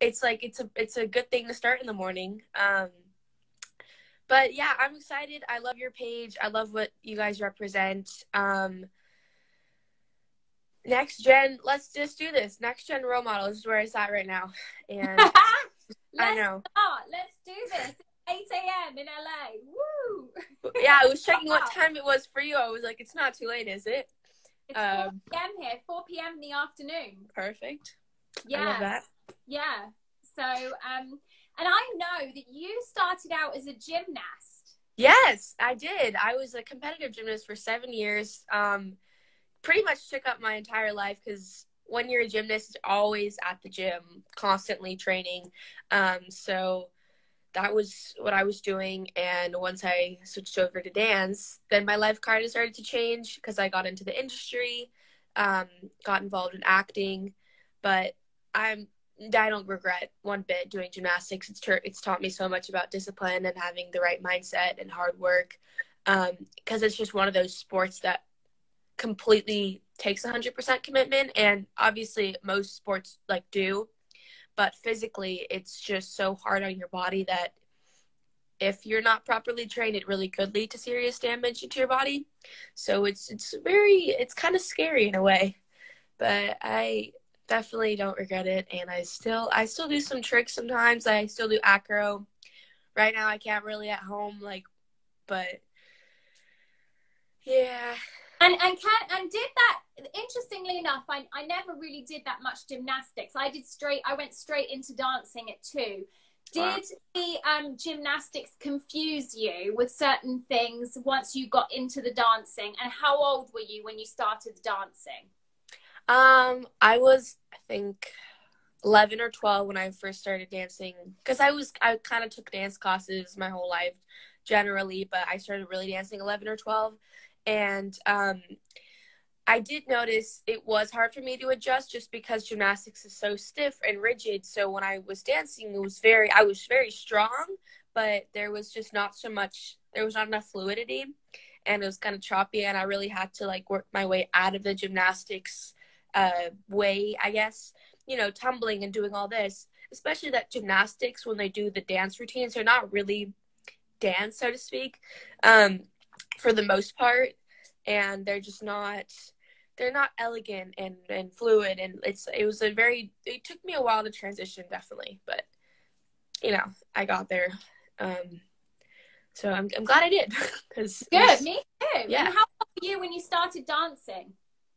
it's like it's a it's a good thing to start in the morning. Um, but yeah, I'm excited. I love your page. I love what you guys represent. Um, next gen, let's just do this. Next gen role model is where it's at right now, and I know. Start. Let's do this. 8 a.m. in LA. Woo! Yeah, I was checking what time it was for you. I was like, it's not too late, is it? It's 4 Um, p.m. here, 4 p.m. in the afternoon. Perfect. I Yeah. love that. Yeah. So, um, and I know that you started out as a gymnast. Yes, I did. I was a competitive gymnast for seven years. Um, pretty much took up my entire life because when you're a gymnast, you're always at the gym, constantly training. Um, so that was what I was doing. And once I switched over to dance, then my life kind of started to change because I got into the industry, um, got involved in acting. But I'm I don't regret one bit doing gymnastics. It's tur- it's taught me so much about discipline and having the right mindset and hard work. Um, because it's just one of those sports that completely takes 100% commitment, and obviously most sports like do, but physically it's just so hard on your body that if you're not properly trained, it really could lead to serious damage to your body. So it's it's very it's kind of scary in a way, but I definitely don't regret it and i still i still do some tricks sometimes i still do acro right now i can't really at home like but yeah And and can and did that interestingly enough, I, I never really did that much gymnastics. I did straight I went straight into dancing at two. Wow. Did the um, gymnastics confuse you with certain things once you got into the dancing? And how old were you when you started dancing? Um i was i think 11 or 12 when i first started dancing because i was i kind of took dance classes my whole life generally but i started really dancing 11 or 12 and um I did notice it was hard for me to adjust just because gymnastics is so stiff and rigid. So when I was dancing, it was very, I was very strong, but there was just not so much, there was not enough fluidity and it was kind of choppy. And I really had to like work my way out of the gymnastics uh, way, I guess, you know, tumbling and doing all this, especially that gymnastics, when they do the dance routines, they're not really dance, so to speak, um, for the most part. And they're just not they're not elegant and, and fluid and it's it was a very it took me a while to transition definitely but you know i got there um so i'm, I'm glad i did because Good, me too. Yeah. And how old were you when you started dancing?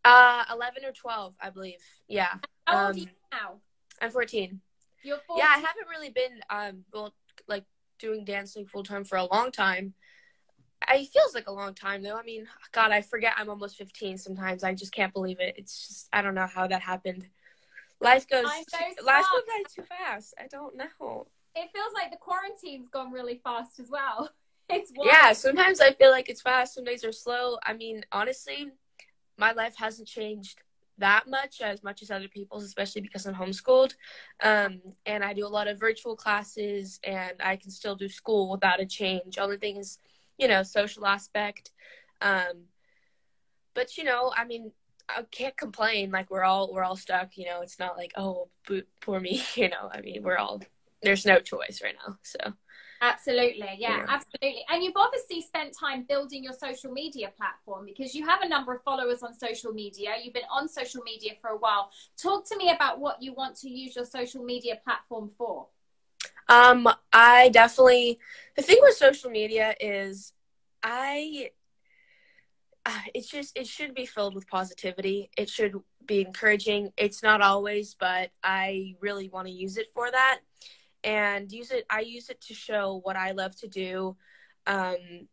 Uh 11 or 12 i believe. Yeah. How old Um, are you now? i'm 14 You're 14. yeah i haven't really been um well like doing dancing full time for a long time. It feels like a long time though. I mean god i forget i'm almost 15 sometimes. I just can't believe it. It's just i don't know how that happened. Life goes Time goes too, life fast. goes by too fast. I don't know. It feels like the quarantine's gone really fast as well. It's wild. yeah sometimes i feel like it's fast some days are slow. I mean honestly my life hasn't changed that much as much as other people's especially because i'm homeschooled. Um, and i do a lot of virtual classes and i can still do school without a change. Only thing is you know social aspect. Um, but you know i mean i can't complain. Like we're all we're all stuck you know it's not like oh poor me you know i mean we're all there's no choice right now so Absolutely, yeah, Yeah. absolutely. And you've obviously spent time building your social media platform because you have a number of followers on social media. You've been on social media for a while. Talk to me about what you want to use your social media platform for. Um, I definitely the thing with social media is I uh, it's just it should be filled with positivity. It should be encouraging. It's not always, but I really want to use it for that and use it I use it to show what I love to do. Um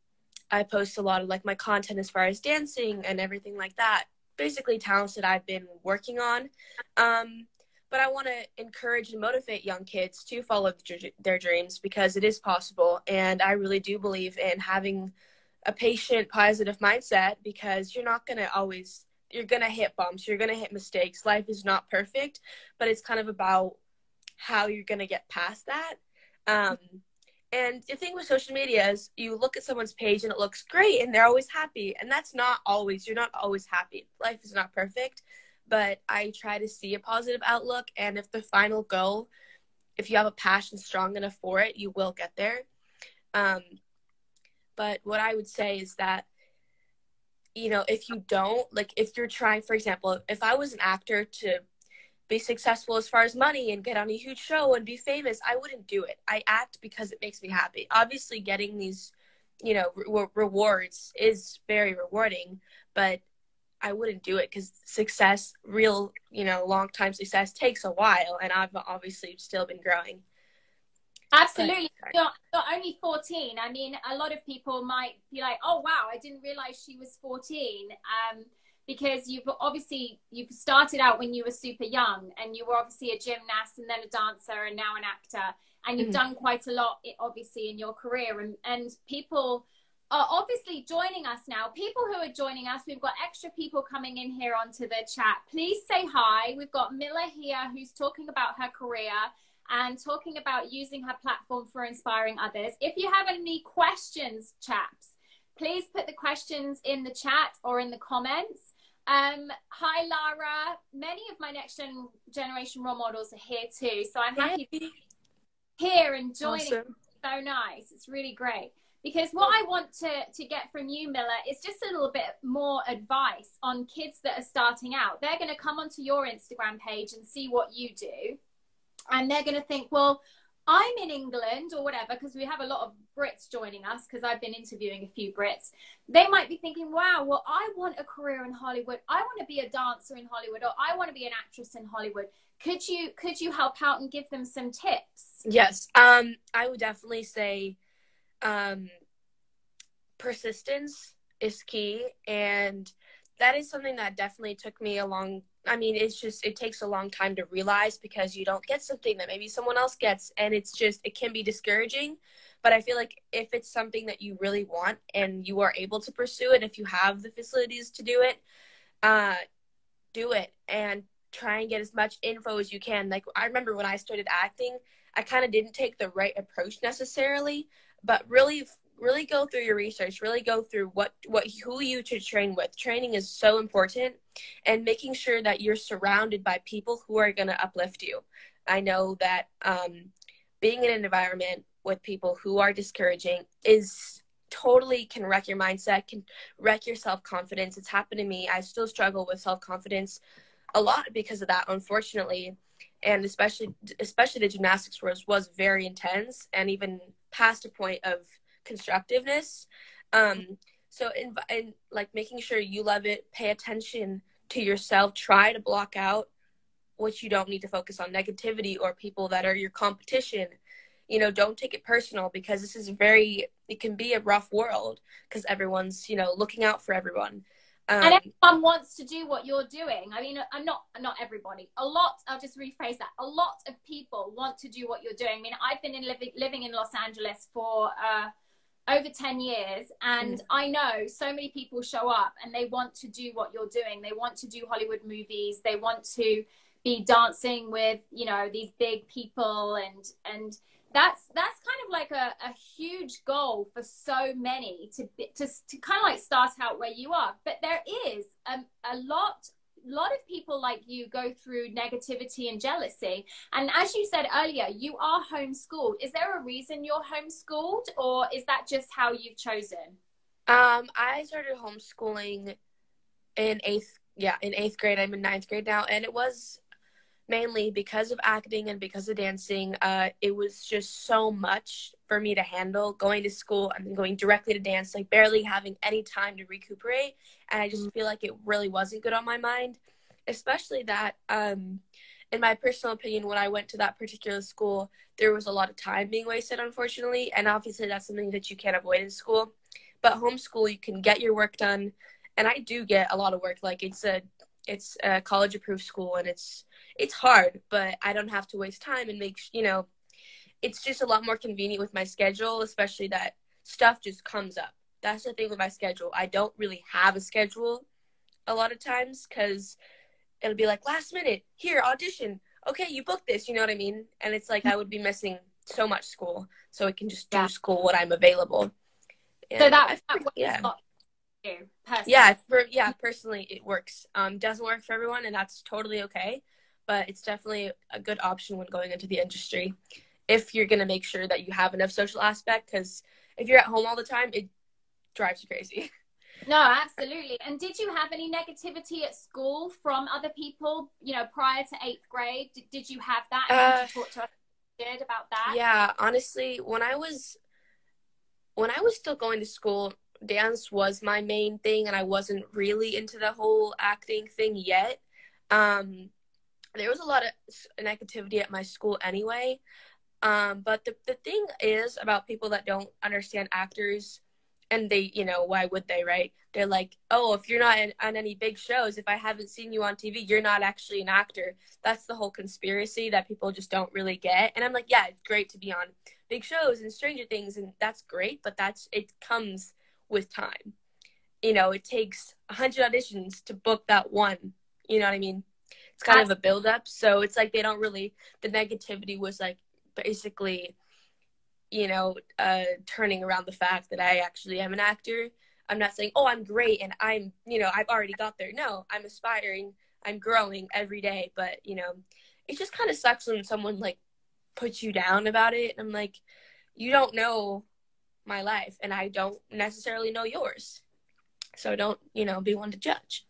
I post a lot of like my content as far as dancing and everything like that. Basically talents that I've been working on. Um but I want to encourage and motivate young kids to follow their- dreams because it is possible. And I really do believe in having a patient, positive mindset because you're not going to always, you're going to hit bumps, you're going to hit mistakes. Life is not perfect, but it's kind of about how you're going to get past that. Um, and the thing with social media is you look at someone's page and it looks great and they're always happy. And that's not always, you're not always happy. Life is not perfect but I try to see a positive outlook. And if the final goal if you have a passion strong enough for it, you will get there. Um, but what I would say is that, you know, if you don't, like, if you're trying, for example, if I was an actor to be successful as far as money and get on a huge show and be famous, I wouldn't do it. I act because it makes me happy. Obviously, getting these, you know, re- rewards is very rewarding, but I wouldn't do it because success, real, you know, long time success takes a while, and I've obviously still been growing. Absolutely. But, you're, you're, only 14. I mean, a lot of people might be like, oh, wow, I didn't realize she was 14. Um, because you've obviously you've started out when you were super young and you were obviously a gymnast and then a dancer and now an actor and you've mm-hmm. done quite a lot obviously in your career and, and people are obviously joining us now. People who are joining us, we've got extra people coming in here onto the chat. Please say hi. We've got Mila here who's talking about her career and talking about using her platform for inspiring others. If you have any questions, chaps, please put the questions in the chat or in the comments. Um, hi, Lara. Many of my next gen- generation role models are here too. So I'm happy to be here and joining. Awesome. So nice. It's really great because what I want to, to get from you, Mila, is just a little bit more advice on kids that are starting out. They're going to come onto your Instagram page and see what you do. And they're going to think, well, I'm in England or whatever, because we have a lot of Brits joining us, because I've been interviewing a few Brits. They might be thinking, wow, well, I want a career in Hollywood. I want to be a dancer in Hollywood, or I want to be an actress in Hollywood. Could you could you help out and give them some tips? Yes. Um, I would definitely say um, persistence is key and that is something that definitely took me a long i mean it's just it takes a long time to realize because you don't get something that maybe someone else gets and it's just it can be discouraging. But i feel like if it's something that you really want and you are able to pursue it if you have the facilities to do it uh do it and try and get as much info as you can. Like i remember when i started acting i kind of didn't take the right approach necessarily but really really go through your research really go through what what who you to train with. Training is so important and making sure that you're surrounded by people who are going to uplift you. I know that um, being in an environment with people who are discouraging is totally can wreck your mindset can wreck your self-confidence. It's happened to me. I still struggle with self-confidence a lot because of that unfortunately. And especially especially the gymnastics was was very intense and even past a point of constructiveness. Um, so in, in like making sure you love it, pay attention to yourself, try to block out what you don't need to focus on negativity or people that are your competition. You know, don't take it personal because this is very it can be a rough world because everyone's, you know, looking out for everyone. Um, and everyone wants to do what you're doing. I mean, I'm not not everybody. A lot. I'll just rephrase that. A lot of people want to do what you're doing. I mean, I've been in living living in Los Angeles for uh, over 10 years and mm. i know so many people show up and they want to do what you're doing. They want to do hollywood movies. They want to be dancing with you know these big people and and that's that's kind of like a, a huge goal for so many to to, to kind of like start out where you are. But there is um, a lot a lot of people like you go through negativity and jealousy. And as you said earlier, you are homeschooled. Is there a reason you're homeschooled, or is that just how you've chosen? Um, I started homeschooling in eighth, yeah, in eighth grade. I'm in ninth grade now, and it was mainly because of acting and because of dancing. Uh, it was just so much for me to handle going to school and then going directly to dance, like barely having any time to recuperate. And I just mm-hmm. feel like it really wasn't good on my mind, especially that, um, in my personal opinion, when I went to that particular school, there was a lot of time being wasted, unfortunately. And obviously, that's something that you can't avoid in school. But homeschool, you can get your work done. And I do get a lot of work. Like it's a it's a college approved school and it's it's hard, but I don't have to waste time and make you know it's just a lot more convenient with my schedule, especially that stuff just comes up. That's the thing with my schedule. I don't really have a schedule a lot of times because it'll be like last minute, here, audition. Okay, you booked this, you know what I mean? And it's like I would be missing so much school, so I can just do yeah. school when I'm available. And so that, that yeah. You, yeah, for yeah, personally it works. Um, doesn't work for everyone, and that's totally okay. but it's definitely a good option when going into the industry. If you're going to make sure that you have enough social aspect because if you're at home all the time it drives you crazy. No absolutely. And did you have any negativity at school from other people you know prior to eighth grade? Did, did you have that? Uh, talk to us about that? yeah honestly when i was when i was still going to school dance was my main thing and I wasn't really into the whole acting thing yet. Um, there was a lot of negativity at my school anyway. Um, but the, the thing is about people that don't understand actors and they, you know, why would they, right? They're like, oh, if you're not in, on any big shows, if I haven't seen you on TV, you're not actually an actor. That's the whole conspiracy that people just don't really get. And I'm like, yeah, it's great to be on big shows and Stranger Things, and that's great, but that's it comes with time. You know, it takes 100 auditions to book that one. You know what I mean? It's kind of a build up. So it's like they don't really, the negativity was like basically, you know, uh, turning around the fact that I actually am an actor. I'm not saying, oh, I'm great and I'm, you know, I've already got there. No, I'm aspiring, I'm growing every day. But, you know, it just kind of sucks when someone like puts you down about it. And I'm like, you don't know my life and I don't necessarily know yours. So don't, you know, be one to judge.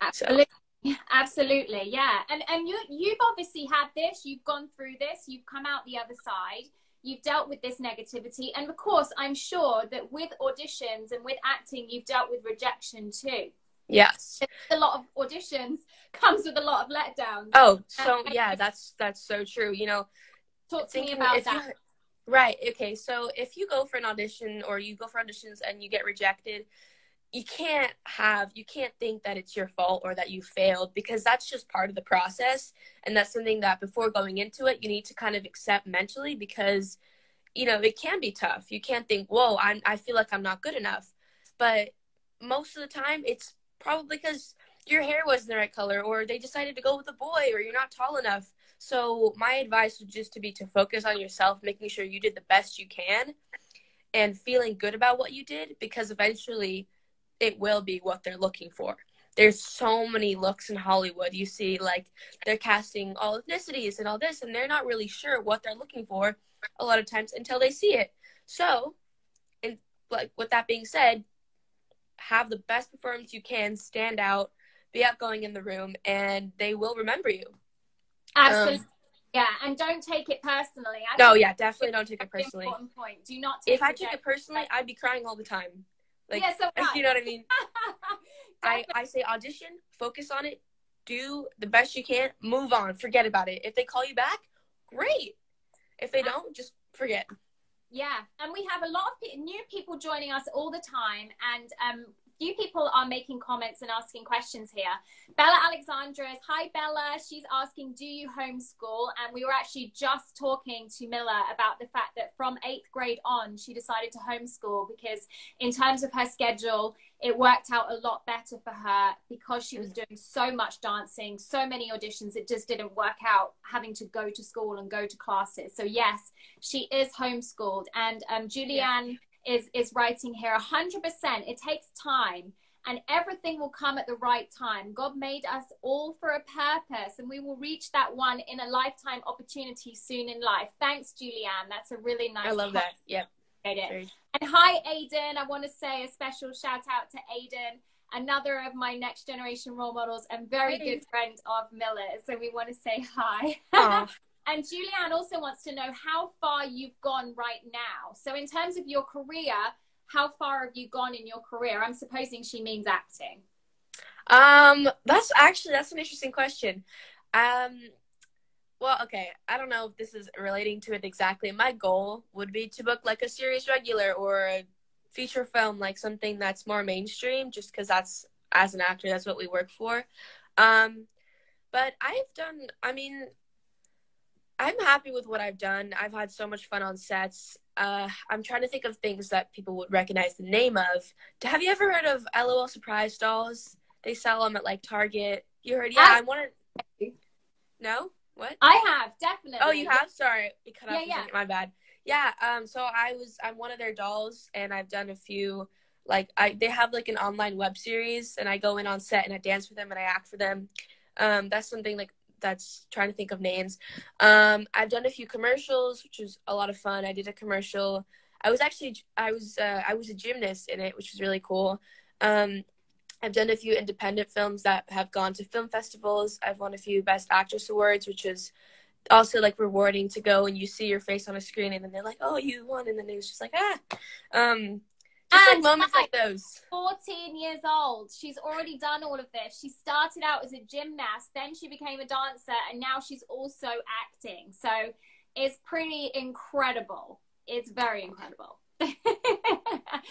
Absolutely. So. Absolutely. Yeah. And and you you've obviously had this, you've gone through this, you've come out the other side. You've dealt with this negativity. And of course, I'm sure that with auditions and with acting, you've dealt with rejection too. Yes. A lot of auditions comes with a lot of letdowns. Oh, so yeah, that's that's so true. You know, talk to me about that. Right. Okay. So if you go for an audition or you go for auditions and you get rejected, you can't have you can't think that it's your fault or that you failed because that's just part of the process and that's something that before going into it you need to kind of accept mentally because you know it can be tough you can't think whoa i'm i feel like i'm not good enough but most of the time it's probably because your hair wasn't the right color or they decided to go with a boy or you're not tall enough so my advice would just to be to focus on yourself, making sure you did the best you can and feeling good about what you did because eventually it will be what they're looking for. There's so many looks in Hollywood. You see like they're casting all ethnicities and all this and they're not really sure what they're looking for a lot of times until they see it. So, and like with that being said, have the best performance you can, stand out, be outgoing in the room and they will remember you. Absolutely. Um, yeah, and don't take it personally. I no, yeah, definitely don't take it personally. Important point. Do not. if I took it personally, I'd be crying all the time. Like, yeah, so right. you know what I mean. I I say audition, focus on it, do the best you can, move on, forget about it. If they call you back, great. If they don't, just forget. Yeah, and we have a lot of new people joining us all the time, and um, few people are making comments and asking questions here. Bella Alexandra is, hi Bella. She's asking, do you homeschool? And we were actually just talking to Mila about the fact that from eighth grade on, she decided to homeschool because in terms of her schedule, it worked out a lot better for her because she was mm. doing so much dancing, so many auditions. It just didn't work out having to go to school and go to classes. So yes, she is homeschooled. And um, Julianne yeah is is writing here 100% it takes time and everything will come at the right time. God made us all for a purpose and we will reach that one in a lifetime opportunity soon in life. Thanks julianne. That's a really nice i love that. yep and hi aiden. I want to say a special shout out to aiden another of my next generation role models and very hey. good friend of Mila. So we want to say hi. And Julianne also wants to know how far you've gone right now. So, in terms of your career, how far have you gone in your career? I'm supposing she means acting. Um, that's actually that's an interesting question. Um, well, okay, I don't know if this is relating to it exactly. My goal would be to book like a series regular or a feature film, like something that's more mainstream, just because that's as an actor, that's what we work for. Um, but I've done, I mean, I'm happy with what I've done. I've had so much fun on sets. Uh, I'm trying to think of things that people would recognize the name of. Have you ever heard of LOL Surprise dolls? They sell them at like Target. You heard? Yeah, I, am one of. No, what? I have definitely. Oh, you have? Sorry, it cut yeah, off. Yeah. My bad. Yeah. Um. So I was. I'm one of their dolls, and I've done a few. Like I, they have like an online web series, and I go in on set and I dance for them and I act for them. Um. That's something like that's trying to think of names. Um, I've done a few commercials, which was a lot of fun. I did a commercial. I was actually I was uh, I was a gymnast in it, which was really cool. Um, I've done a few independent films that have gone to film festivals. I've won a few Best Actress awards, which is also like rewarding to go and you see your face on a screen and then they're like, "Oh, you won," and then it was just like, ah. Um, like moments like those. 14 years old. She's already done all of this. She started out as a gymnast, then she became a dancer, and now she's also acting. So it's pretty incredible. It's very incredible.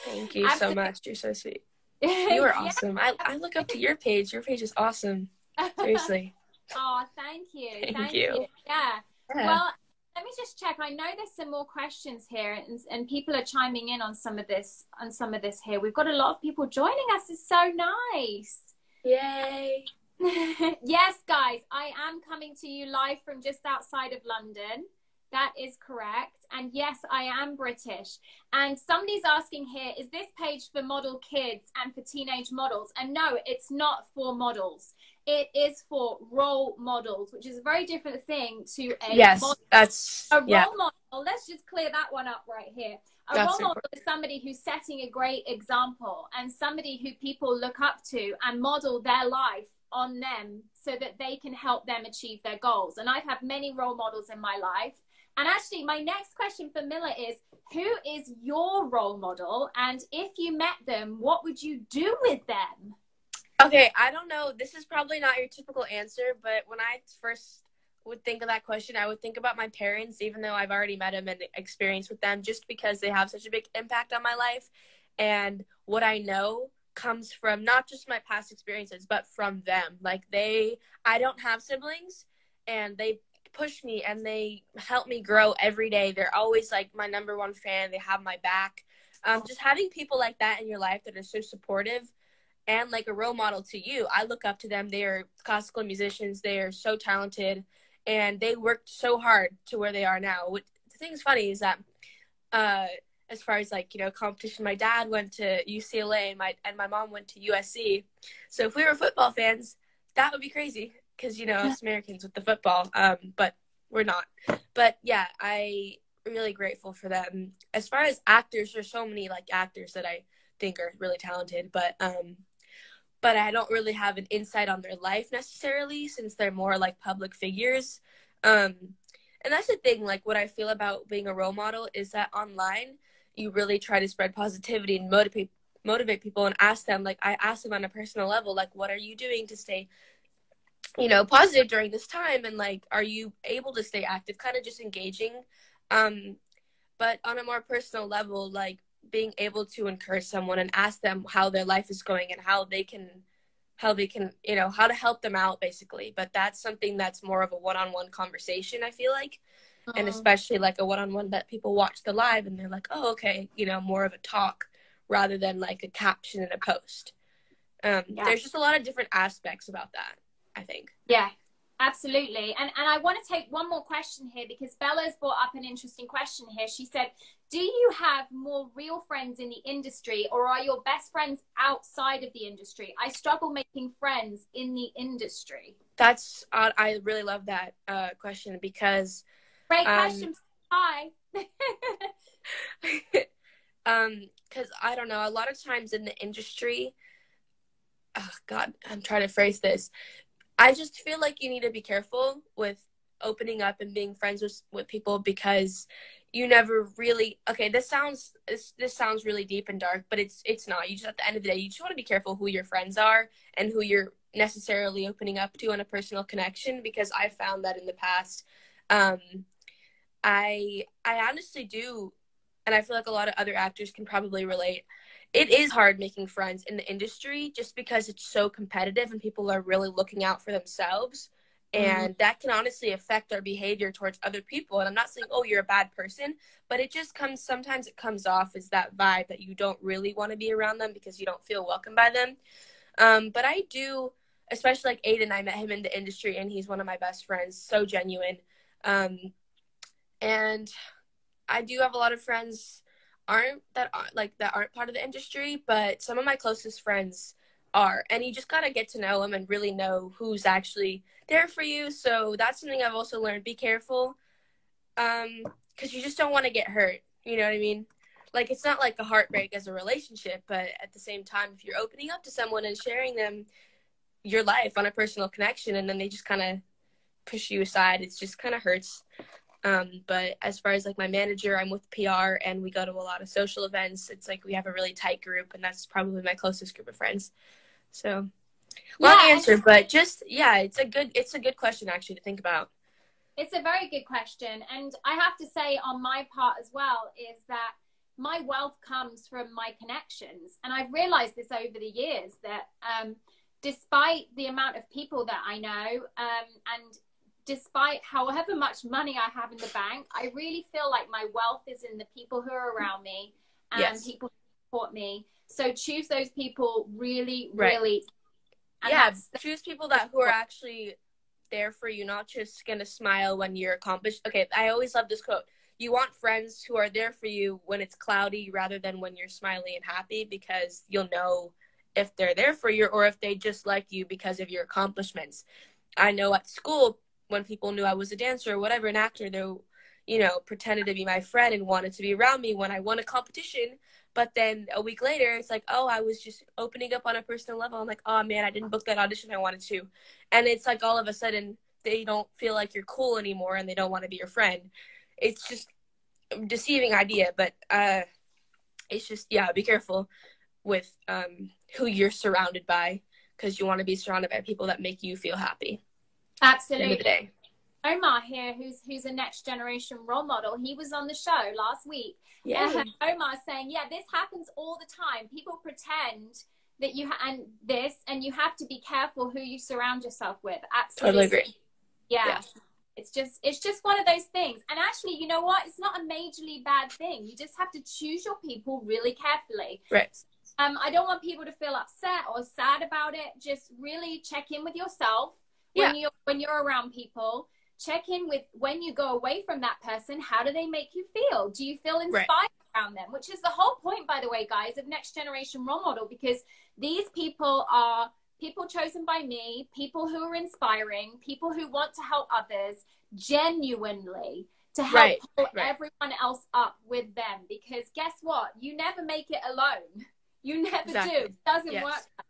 Thank you so much. You're so sweet. You are awesome. yeah. I, I look up to your page. Your page is awesome. Seriously. oh, thank you. Thank, thank you. you. Yeah. yeah. Well, let me just check. I know there's some more questions here, and, and people are chiming in on some of this. On some of this here, we've got a lot of people joining us. It's so nice. Yay! yes, guys, I am coming to you live from just outside of London. That is correct. And yes, I am British. And somebody's asking here, is this page for model kids and for teenage models? And no, it's not for models. It is for role models, which is a very different thing to a yes, model. that's a role yeah. model. Let's just clear that one up right here. A that's role model important. is somebody who's setting a great example and somebody who people look up to and model their life on them so that they can help them achieve their goals. And I've had many role models in my life and actually, my next question for Mila is Who is your role model? And if you met them, what would you do with them? Okay, I don't know. This is probably not your typical answer, but when I first would think of that question, I would think about my parents, even though I've already met them and experienced with them, just because they have such a big impact on my life. And what I know comes from not just my past experiences, but from them. Like, they, I don't have siblings, and they push me and they help me grow every day. They're always like my number one fan. They have my back. Um, just having people like that in your life that are so supportive and like a role model to you. I look up to them. They are classical musicians. They are so talented and they worked so hard to where they are now. What, the thing is funny is that uh, as far as like you know competition, my dad went to UCLA and my and my mom went to USC. So if we were football fans, that would be crazy because you know us Americans with the football, um, but we're not. But yeah, I really grateful for them. As far as actors, there's so many like actors that I think are really talented, but um, but I don't really have an insight on their life necessarily since they're more like public figures. Um, and that's the thing. Like what I feel about being a role model is that online you really try to spread positivity and motivate motivate people and ask them like I ask them on a personal level like what are you doing to stay you know positive during this time and like are you able to stay active? Kind of just engaging. Um but on a more personal level like being able to encourage someone and ask them how their life is going and how they can how they can you know how to help them out basically. But that's something that's more of a one-on-one conversation i feel like. Uh-huh. and especially like a one-on-one that people watch the live and they're like oh okay you know more of a talk rather than like a caption in a post. Um, yeah. there's just a lot of different aspects about that I think. Yeah, absolutely. And and I want to take one more question here because Bella's brought up an interesting question here. She said, "Do you have more real friends in the industry, or are your best friends outside of the industry?" I struggle making friends in the industry. That's uh, I really love that uh, question because great um, question. Hi. um, because I don't know. A lot of times in the industry, oh God, I'm trying to phrase this. I just feel like you need to be careful with opening up and being friends with with people because you never really okay this sounds this, this sounds really deep and dark but it's it's not. You just at the end of the day you just want to be careful who your friends are and who you're necessarily opening up to on a personal connection because i found that in the past um i i honestly do and i feel like a lot of other actors can probably relate it is hard making friends in the industry just because it's so competitive and people are really looking out for themselves. Mm-hmm. and that can honestly affect our behavior towards other people. And i'm not saying oh you're a bad person but it just comes sometimes it comes off as that vibe that you don't really want to be around them because you don't feel welcome by them. Um, but i do especially like aiden i met him in the industry and he's one of my best friends so genuine. Um, and i do have a lot of friends aren't that like that aren't part of the industry, but some of my closest friends are and you just got to get to know them and really know who's actually there for you. So that's something i've also learned. Be careful um because you just don't want to get hurt you know what i mean? Like it's not like a heartbreak as a relationship but at the same time if you're opening up to someone and sharing them your life on a personal connection and then they just kind of push you aside it just kind of hurts um, but as far as like my manager i'm with pr and we go to a lot of social events. It's like we have a really tight group and that's probably my closest group of friends. So long yeah, answer but just yeah it's a good it's a good question actually to think about. It's a very good question. And i have to say on my part as well is that my wealth comes from my connections. And i've realized this over the years that um, despite the amount of people that i know um, and despite however much money I have in the bank, I really feel like my wealth is in the people who are around me and yes. people who support me. So choose those people really, right. really. Yeah, choose people that who are actually there for you, not just gonna smile when you're accomplished. Okay, I always love this quote. You want friends who are there for you when it's cloudy rather than when you're smiley and happy because you'll know if they're there for you or if they just like you because of your accomplishments. I know at school when people knew I was a dancer or whatever, an actor, they, you know, pretended to be my friend and wanted to be around me when I won a competition. But then a week later, it's like, oh, I was just opening up on a personal level. I'm like, oh man, I didn't book that audition I wanted to. And it's like all of a sudden they don't feel like you're cool anymore and they don't want to be your friend. It's just deceiving idea, but uh, it's just yeah, be careful with um, who you're surrounded by because you want to be surrounded by people that make you feel happy. Absolutely. Omar here, who's who's a next generation role model, he was on the show last week. Yeah. And Omar saying, "Yeah, this happens all the time. People pretend that you ha- and this, and you have to be careful who you surround yourself with." Absolutely. Totally agree. Yeah. yeah. It's just it's just one of those things. And actually, you know what? It's not a majorly bad thing. You just have to choose your people really carefully. Right. Um, I don't want people to feel upset or sad about it. Just really check in with yourself when yeah. you when you're around people check in with when you go away from that person how do they make you feel do you feel inspired right. around them which is the whole point by the way guys of next generation role model because these people are people chosen by me people who are inspiring people who want to help others genuinely to help right. pull right. everyone else up with them because guess what you never make it alone you never exactly. do it doesn't yes. work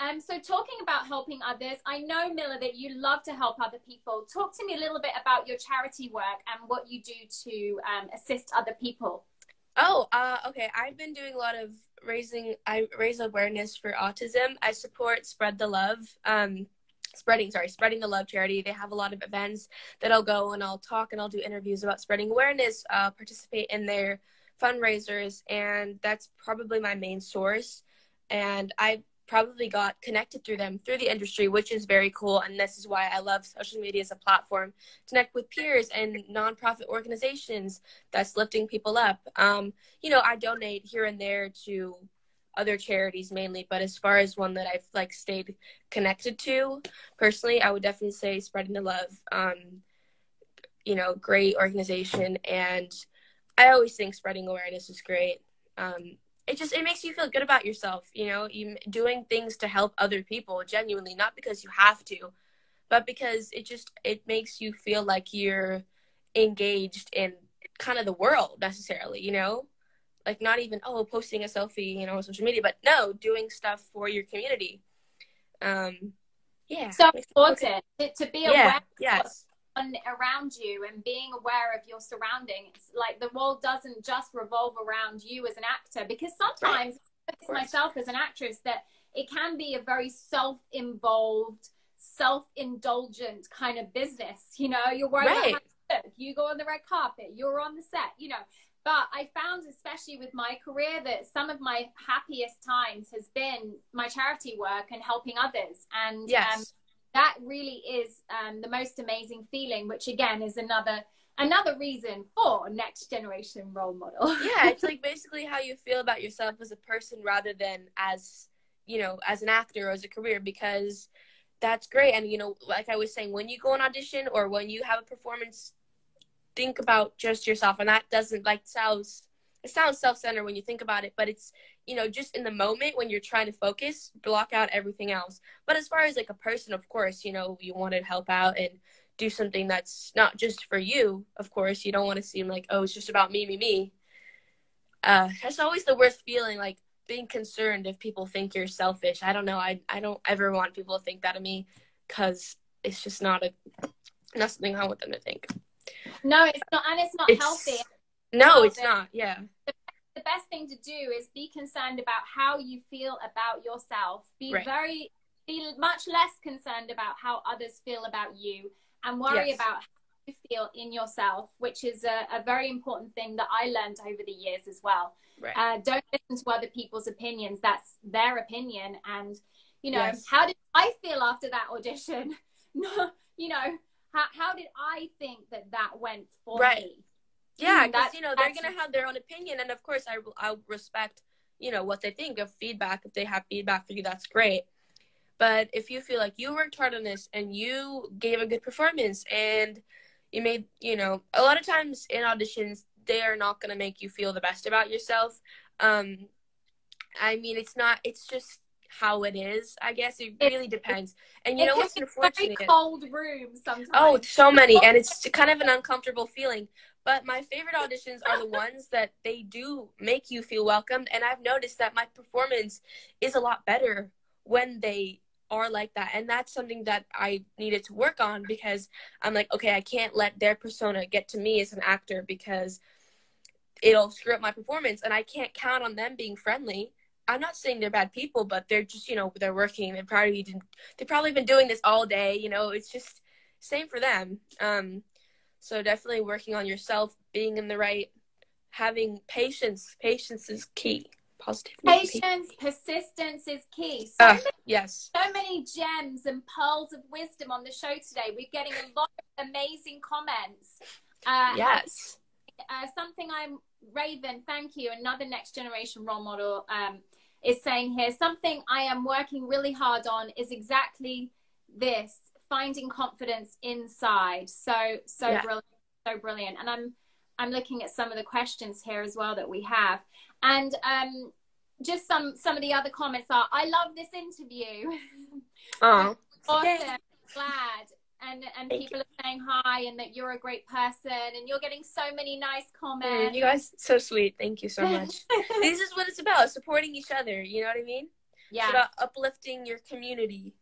um, so talking about helping others, I know Mila that you love to help other people. Talk to me a little bit about your charity work and what you do to um, assist other people. Oh, uh, okay. I've been doing a lot of raising. I raise awareness for autism. I support Spread the Love. Um, spreading sorry spreading the love charity they have a lot of events that i'll go and i'll talk and i'll do interviews about spreading awareness uh, participate in their fundraisers and that's probably my main source and i probably got connected through them through the industry, which is very cool. And this is why I love social media as a platform to connect with peers and nonprofit organizations that's lifting people up. Um, you know, I donate here and there to other charities mainly, but as far as one that I've like stayed connected to personally, I would definitely say Spreading the Love. Um, you know, great organization, and I always think spreading awareness is great. Um, it just it makes you feel good about yourself you know you doing things to help other people genuinely not because you have to but because it just it makes you feel like you're engaged in kind of the world necessarily you know? Like not even oh posting a selfie you know on social media but no doing stuff for your community. Um yeah. So important to, to be yeah, aware yes around you and being aware of your surroundings. Like the world doesn't just revolve around you as an actor, because sometimes right. myself as an actress that it can be a very self-involved, self-indulgent kind of business. You know, you're worried right. about you go on the red carpet, you're on the set, you know. But I found, especially with my career, that some of my happiest times has been my charity work and helping others. And yes. um, that really is um, the most amazing feeling which again is another another reason for next generation role model. Yeah it's like basically how you feel about yourself as a person rather than as you know as an actor or as a career because that's great. And you know like i was saying when you go on audition or when you have a performance think about just yourself. And that doesn't like sounds it sounds self-centered when you think about it but it's you know just in the moment when you're trying to focus block out everything else. But as far as like a person of course you know you want to help out and do something that's not just for you of course. You don't want to seem like oh it's just about me me me. Uh that's always the worst feeling like being concerned if people think you're selfish. I don't know. I, I don't ever want people to think that of me because it's just not a not something i want them to think. No it's not and it's not it's, healthy no it's not yeah the, best thing to do is be concerned about how you feel about yourself be right. very be much less concerned about how others feel about you and worry yes. about how you feel in yourself, which is a, a, very important thing that I learned over the years as well. Right. Uh, don't listen to other people's opinions. That's their opinion. And, you know, yes. how did I feel after that audition? you know, how, how did I think that that went for right. me? Yeah, because, you know, they're going to have their own opinion. And of course, I, I respect, you know, what they think of feedback. If they have feedback for you, that's great. But if you feel like you worked hard on this and you gave a good performance and you made, you know, a lot of times in auditions, they are not going to make you feel the best about yourself. Um, I mean, it's not, it's just how it is. I guess it really depends. And you know what's unfortunate? Very cold room sometimes. Oh, so many, and it's kind of an uncomfortable feeling. But my favorite auditions are the ones that they do make you feel welcomed, and I've noticed that my performance is a lot better when they are like that. And that's something that i needed to work on because i'm like okay i can't let their persona get to me as an actor because it'll screw up my performance. And i can't count on them being friendly. I'm not saying they're bad people but they're just you know they're working. They've probably they've probably been doing this all day you know. It's just same for them. Um so definitely working on yourself being in the right having patience patience is key positive. Patience, persistence is key. So, uh, many, yes. So many gems and pearls of wisdom on the show today. We're getting a lot of amazing comments. Uh, yes. Uh, something I'm Raven. Thank you. Another next generation role model um, is saying here something I am working really hard on is exactly this: finding confidence inside. So so yeah. brilliant, so brilliant. And I'm I'm looking at some of the questions here as well that we have. And um, just some some of the other comments are, I love this interview. Oh, awesome! Glad. And and Thank people you. are saying hi and that you're a great person and you're getting so many nice comments. Mm, you guys so sweet. Thank you so much. this is what it's about, supporting each other. You know what I mean? Yeah. It's about uplifting your community.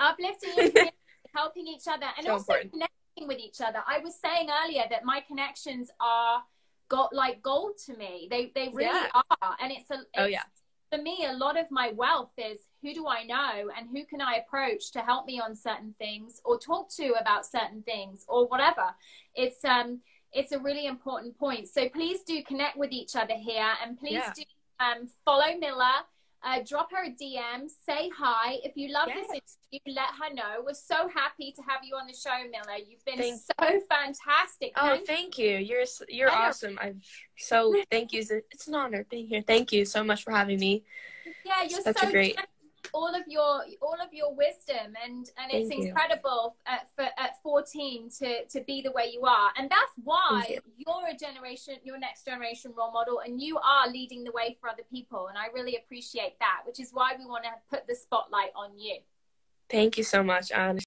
Uplifting your community, helping each other, and so also important. connecting with each other. I was saying earlier that my connections are got like gold to me. They they really yeah. are, and it's a oh, it's, oh yeah. For me, a lot of my wealth is who do I know and who can I approach to help me on certain things or talk to about certain things or whatever. It's um it's a really important point. So please do connect with each other here and please yeah. do um, follow Mila uh, drop her a DM, say hi. If you love yes. this interview, let her know. We're so happy to have you on the show, Mila. You've been thank so fantastic. Oh, thank, thank you. You're you're awesome. I've so thank you. It's an honor being here. Thank you so much for having me. Yeah, you're Such so great all of your all of your wisdom and and it's Thank incredible at, for, at 14 to to be the way you are and that's why you. you're a generation your next generation role model and you are leading the way for other people and i really appreciate that which is why we want to put the spotlight on you Thank you so much, honestly.